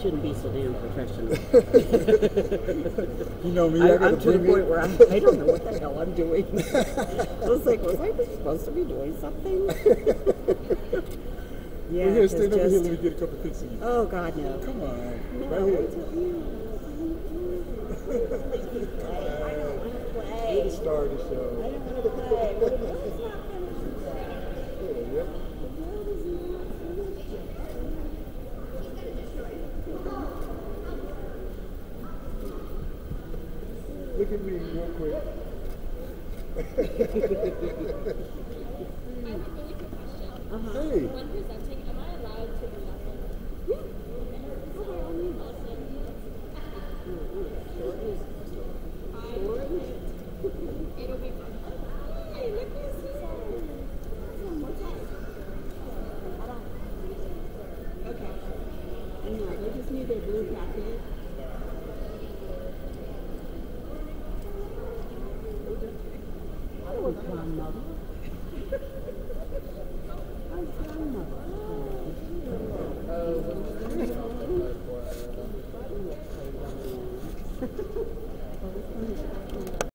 shouldn't be so damn professional. You know me, I, I, I'm to the point it. where I'm, I don't know what the hell I'm doing. I was like, was I supposed to be doing something? yeah, Well, here, stand over here. Let me get a couple pics of you. oh God, no. Come on, No, right here. till you. I don't want to play. You're the star of the show. Look at me real quick. I have a really quick question. Hey, When presenting, am I allowed to do nothing? It'll be fun. Hey, look who's here. Okay. I know, uh, they just need their blue packet. my grandmother. My grandmother.